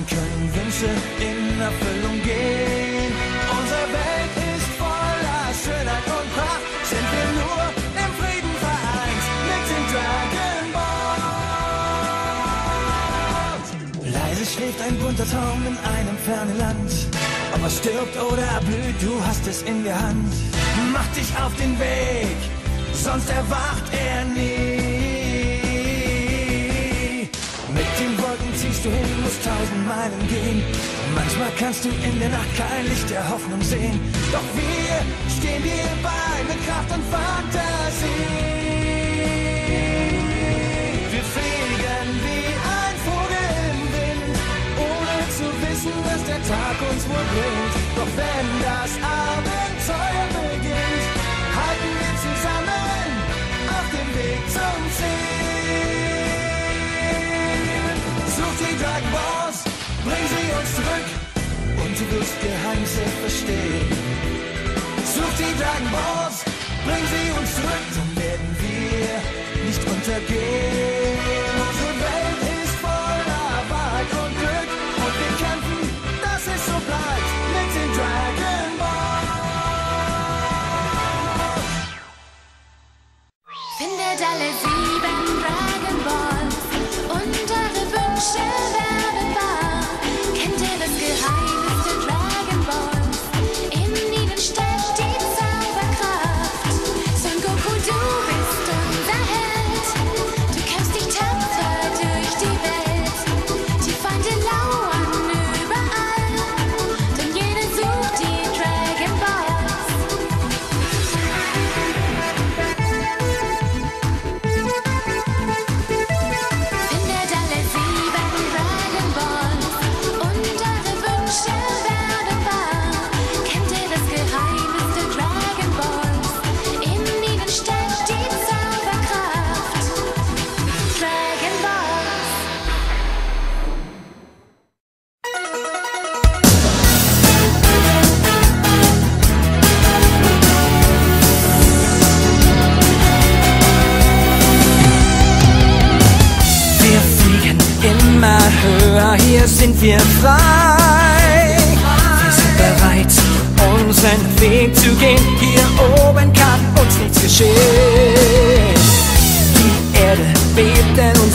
dann können Wünsche in Erfüllung gehen. Unsere Welt ist voller Schönheit und Pracht, sind wir nur im Frieden vereint mit den Dragon Balls. Leise schläft ein bunter Traum in einem fernen Land. Ob er stirbt oder erblüht, du hast es in der Hand. Mach dich auf den Weg, sonst erwacht er nie. Ziehst du hin, musst tausend Meilen gehen. Manchmal kannst du in der Nacht kein Licht der Hoffnung sehen. Doch wir stehen dir bei mit Kraft und Fantasie. Wir fliegen wie ein Vogel im Wind, ohne zu wissen, was der Tag uns wohl bringt. Doch wenn das Abenteuer zurück und du wirst Geheimnisse verstehen. Such die Dragon Balls, bring sie uns zurück, dann werden wir nicht untergehen. Unsere Welt ist voller Wahrheit und Glück und wir kämpfen, dass es so bleibt mit den Dragon Balls. Findet alle sieben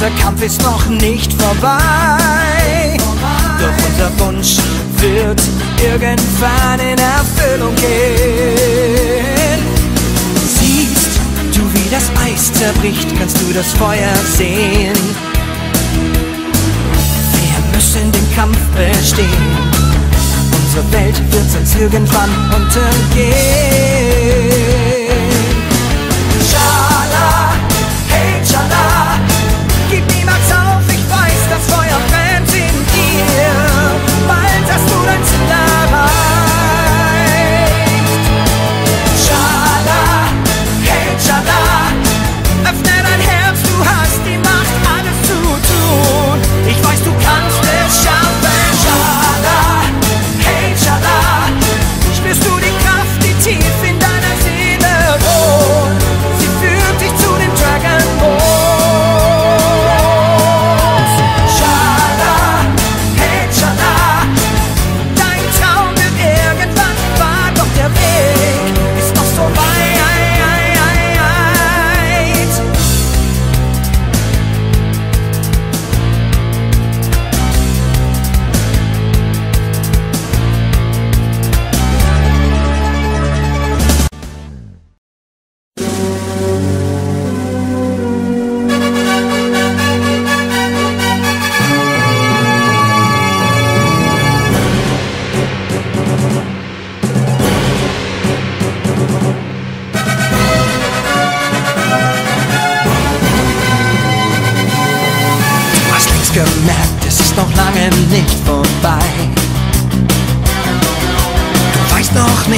unser Kampf ist noch nicht vorbei. Doch unser Wunsch wird irgendwann in Erfüllung gehen. Siehst du, wie das Eis zerbricht, kannst du das Feuer sehen. Wir müssen den Kampf bestehen. Unsere Welt wird sonst irgendwann untergehen.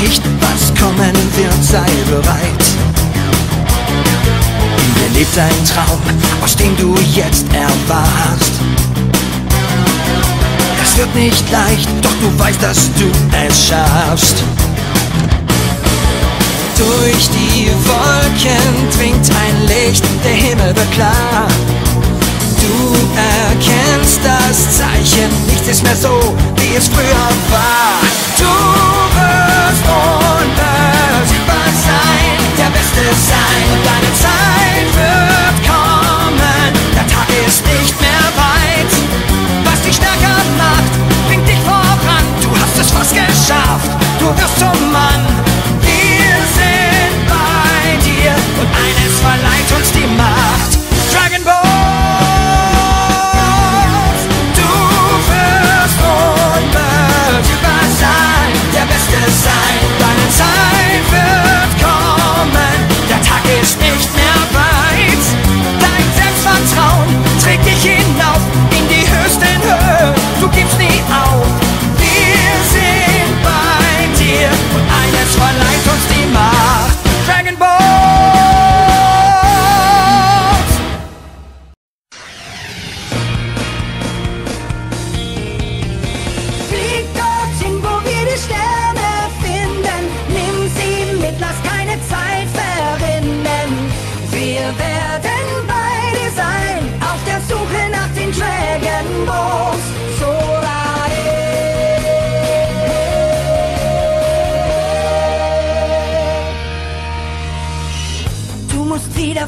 nicht, was kommen wird, sei bereit. In dir lebt ein Traum, aus dem du jetzt erwachst. Es wird nicht leicht, doch du weißt, dass du es schaffst. Durch die Wolken dringt ein Licht, der Himmel wird klar. Du erkennst das Zeichen, nichts ist mehr so, wie es früher war. Du sign.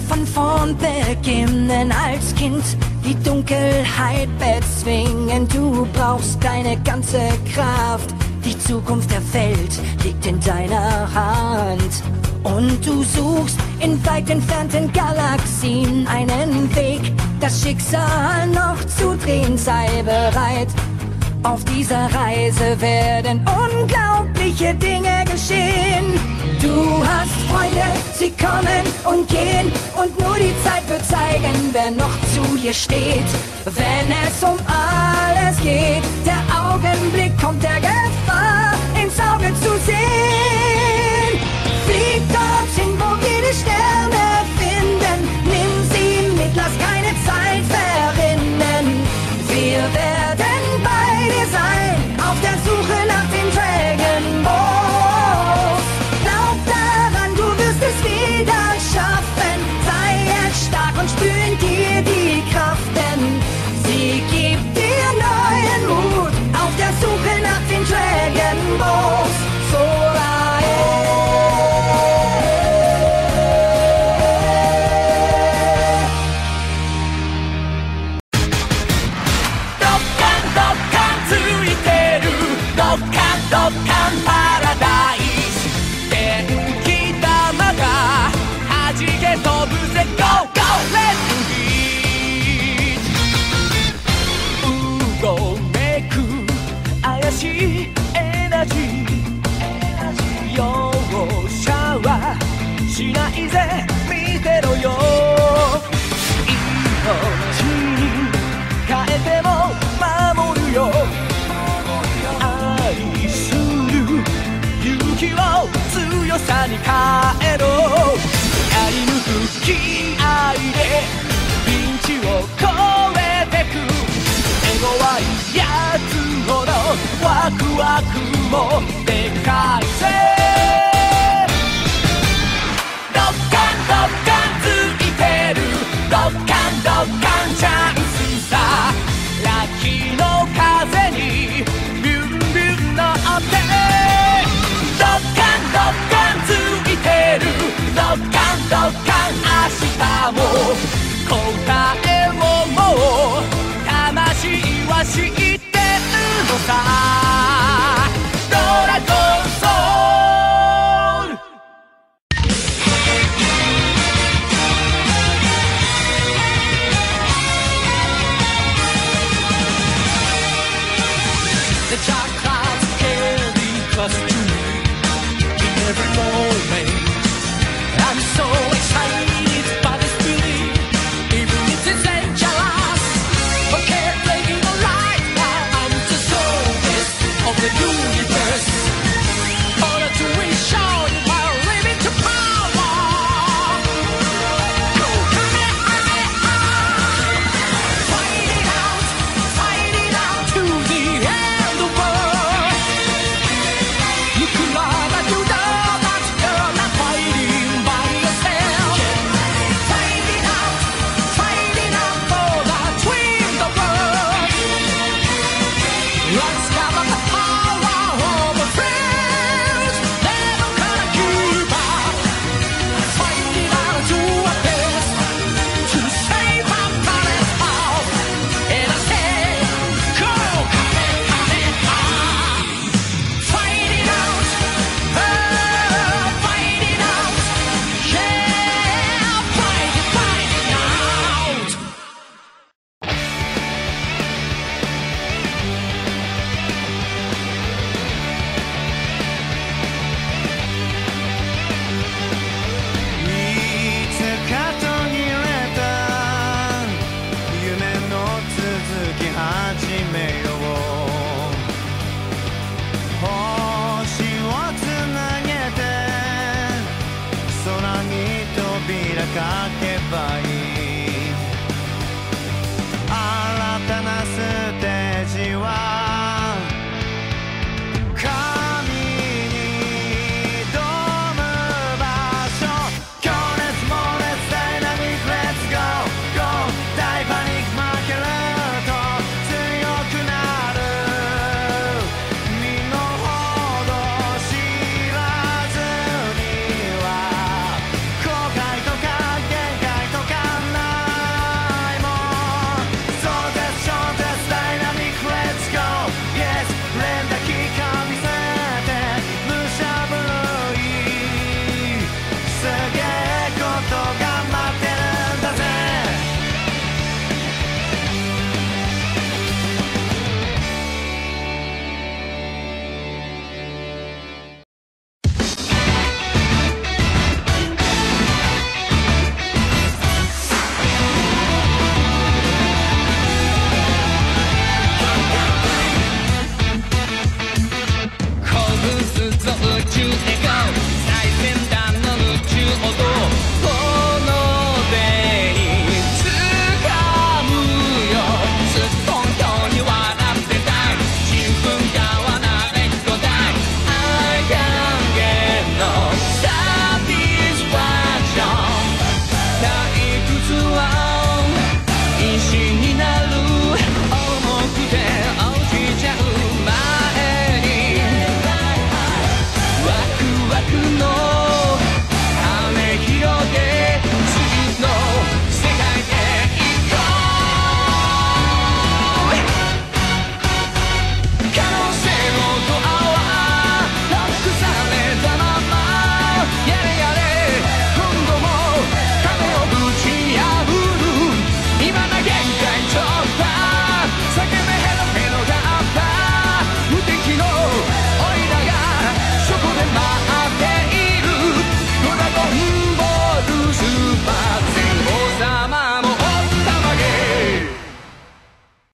von vorn beginnen als Kind. Die Dunkelheit bezwingen, du brauchst deine ganze Kraft. Die Zukunft der Welt liegt in deiner Hand. Und du suchst in weit entfernten Galaxien einen Weg, das Schicksal noch zu drehen, sei bereit. Auf dieser Reise werden unglaubliche Dinge geschehen. Du hast Freunde, sie kommen und gehen und nur die Zeit wird zeigen, wer noch zu dir steht. Wenn es um alles geht, der Augenblick kommt, der Gefühl. sky.